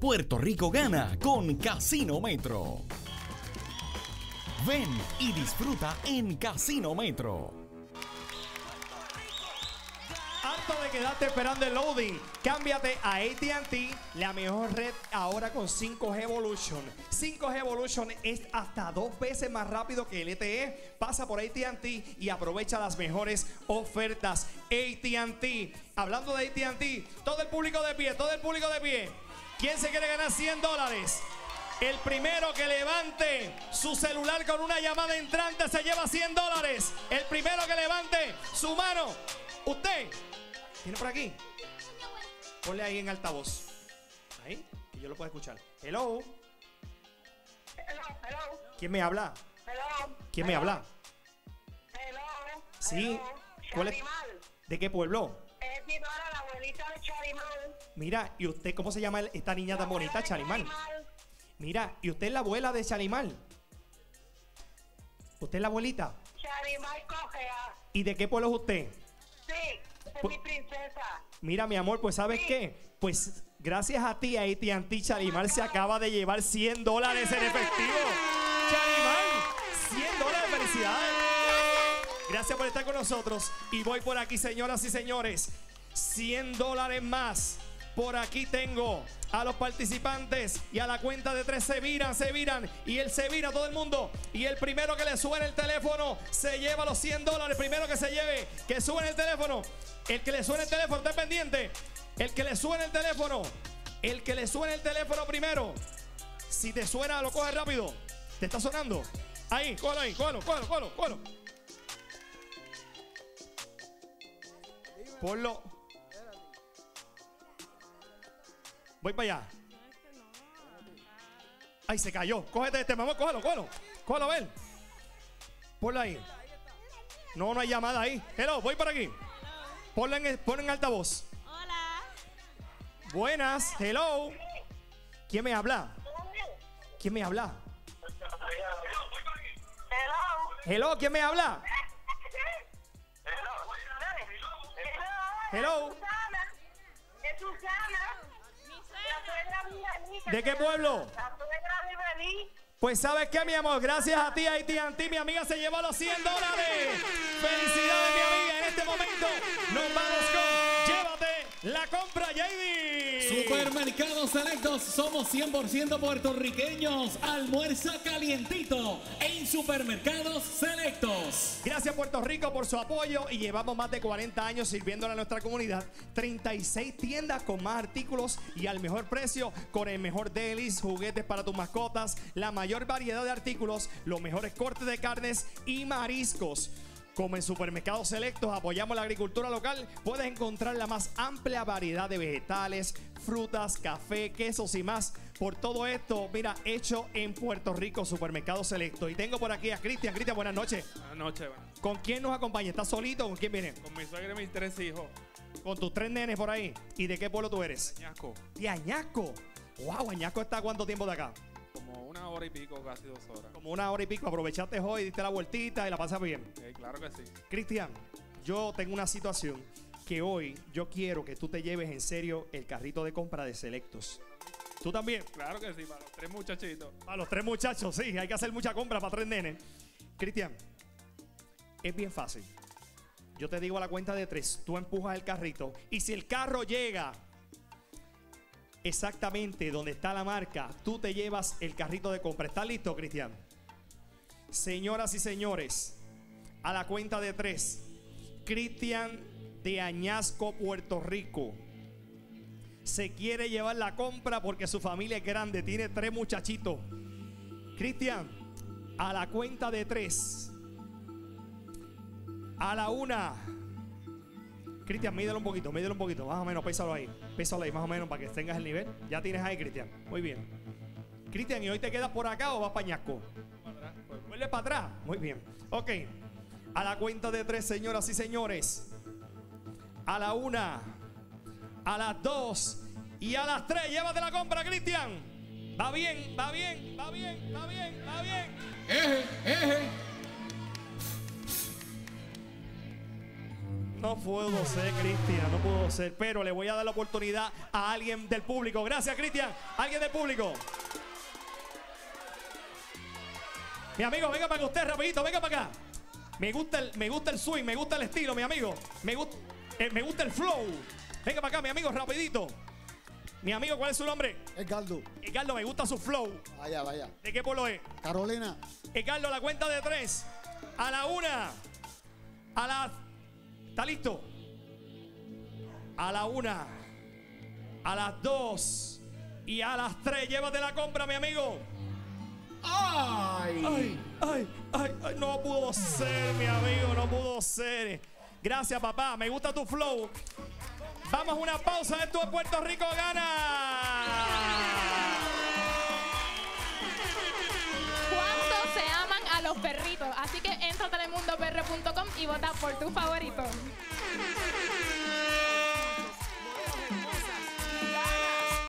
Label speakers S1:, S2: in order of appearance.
S1: Puerto Rico gana con Casino Metro. Ven y disfruta en Casino Metro.
S2: Harto de quedarte esperando el loading. Cámbiate a ATT, la mejor red ahora con 5G Evolution. 5G Evolution es hasta dos veces más rápido que LTE. Pasa por ATT y aprovecha las mejores ofertas. ATT. Hablando de ATT, todo el público de pie, todo el público de pie. ¿Quién se quiere ganar 100 dólares? El primero que levante su celular con una llamada entrante se lleva 100 dólares. El primero que levante su mano. Usted. ¿Tiene por aquí? Ponle ahí en altavoz. Ahí. Que yo lo pueda escuchar. Hello.
S3: Hello, hello,
S2: ¿Quién me habla?
S3: hello.
S2: ¿Quién me habla?
S3: Hello.
S2: Sí.
S3: hello.
S2: ¿Cuál es-. ¿De qué pueblo?
S3: Es mi la abuelita de.
S2: Mira, ¿y usted cómo se llama esta niña tan bonita, Chalimar? Mira, ¿y usted es la abuela de Chalimar? ¿Usted es la abuelita?
S3: Charimal Cogea.
S2: ¿Y de qué pueblo es usted?
S3: Sí, es mi princesa.
S2: Mira, mi amor, pues ¿sabes
S3: Sí.
S2: qué? Pues gracias a ti, a AT&T, Chalimar se acaba de llevar 100 dólares en efectivo. Chalimar, 100 dólares, felicidades. Gracias por estar con nosotros. Y voy por aquí, señoras y señores. 100 dólares más. Por aquí tengo a los participantes y a la cuenta de tres se viran, se viran y él se vira todo el mundo. Y el primero que le suene el teléfono se lleva los 100 dólares. Primero que se lleve, que suene el teléfono. El que le suene el teléfono, está pendiente. El que le suene el teléfono. El que le suene el teléfono primero. Si te suena, lo coge rápido. ¿Te está sonando? Ahí, cógelo ahí, cógelo, cógelo, cógelo, cógelo. Ponlo. Voy para allá. Ay, se cayó. Cógete este, mamá, cógelo, cógelo. Cógelo, a ver. Ponlo ahí. No, no hay llamada ahí. Hello, voy por aquí. Ponlo en, ponlo en altavoz.
S4: Hola.
S2: Buenas, hello. ¿Quién me habla? ¿Quién me habla?
S3: Hello.
S2: Hello, ¿quién me habla? Hello.
S3: Susana. Es Susana. Mía, hija.
S2: ¿De qué pueblo? Pues sabes qué, mi amor, gracias a ti, AT&T, mi amiga se llevó los 100 dólares. Felicidades, mi amiga, en este momento nos vamos con Llévate la compra, JD.
S5: Supermercados Selectos, somos 100% puertorriqueños. Almuerza calientito en Supermercados Selectos.
S2: Gracias Puerto Rico por su apoyo y llevamos más de 40 años sirviéndole a nuestra comunidad. 36 tiendas con más artículos y al mejor precio, con el mejor delis, juguetes para tus mascotas, la mayor variedad de artículos, los mejores cortes de carnes y mariscos. Como en supermercados selectos apoyamos la agricultura local, puedes encontrar la más amplia variedad de vegetales, frutas, café, quesos y más. Por todo esto, mira, hecho en Puerto Rico, supermercado selecto. Y tengo por aquí a Cristian. Cristian, buenas noches.
S6: Buenas noches, bueno.
S2: ¿Con quién nos acompaña? ¿Estás solito o con quién viene?
S6: Con mi suegra y mis tres hijos.
S2: Con tus tres nenes por ahí. ¿Y de qué pueblo tú eres?
S6: Ñasco.
S2: De Añasco. Wow, Añasco está cuánto tiempo de acá?
S6: Como una hora y pico, casi dos horas.
S2: Como una hora y pico. Aprovechaste hoy, diste la vueltita y la pasas bien.
S6: Eh, claro que sí.
S2: Cristian, yo tengo una situación que hoy yo quiero que tú te lleves en serio el carrito de compra de Selectos. Tú también.
S6: Claro que sí, para los tres muchachitos.
S2: A los tres muchachos, sí, hay que hacer mucha compra para tres nenes. Cristian, es bien fácil. Yo te digo a la cuenta de tres, tú empujas el carrito y si el carro llega exactamente donde está la marca, tú te llevas el carrito de compra. ¿Estás listo, Cristian? Señoras y señores, a la cuenta de tres, Cristian de Añasco, Puerto Rico se quiere llevar la compra porque su familia es grande, tiene tres muchachitos. Cristian, a la cuenta de tres. A la una. Cristian, mídelo un poquito, mídelo un poquito, más o menos, pésalo ahí. Pésalo ahí, más o menos, para que tengas el nivel. Ya tienes ahí, Cristian. Muy bien. Cristian, ¿y hoy te quedas por acá o vas para Ñasco? Para atrás. Muy bien. Ok. A la cuenta de tres, señoras y señores. A la una a las 2 y a las 3. Llévate la compra, Cristian. Va bien, va bien, va bien, va bien, va bien.
S5: Eje, eje.
S2: No puedo ser, Cristian, no puedo ser. Pero le voy a dar la oportunidad a alguien del público. Gracias, Cristian. Alguien del público. Mi amigo, venga para usted rapidito, venga para acá. Me gusta el, me gusta el swing, me gusta el estilo, mi amigo. Me, gusta me gusta el flow. Venga para acá, mi amigo, rapidito. Mi amigo, ¿cuál es su nombre?
S4: Edgardo.
S2: Edgardo, me gusta su flow.
S4: Vaya, vaya.
S2: ¿De qué pueblo es?
S4: Carolina.
S2: Edgardo, la cuenta de tres. A la una. A la. ¿Está listo? A la una. A las dos. Y a las tres. Llévate la compra, mi amigo.
S5: ¡Ay!
S2: Ay, ay, ay, ay, no pudo ser, mi amigo, no pudo ser. Gracias, papá. Me gusta tu flow. Vamos a una pausa. Esto es Puerto Rico gana.
S7: Así que entra a telemundoPR.com y vota por tu favorito.